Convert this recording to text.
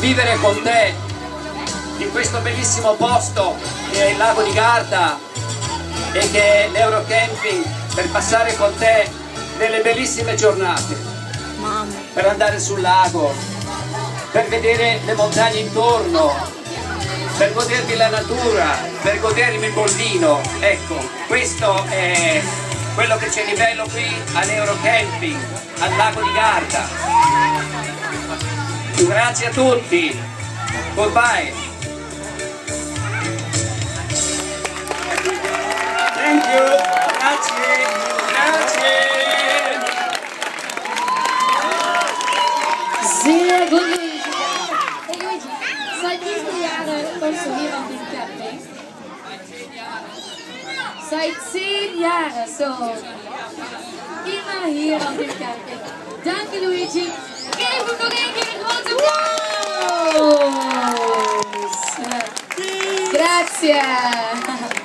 vivere con te in questo bellissimo posto che è il lago di Garda e che è l'Eurocamping per passare con te delle bellissime giornate, per andare sul lago, per vedere le montagne intorno, per godermi la natura, per godermi il bollino. Ecco, questo è quello che c'è di bello qui all'Eurocamping, al lago di Garda. Grazie a tutti. Goodbye. Thank you. Grazie. Grazie. Sehr gut, Luigi. Hey Luigi, seit wie vielen Jahren kommst du hier auf den Camping? Seit zehn Jahren, so. Immer hier auf dem Camping. Grazie.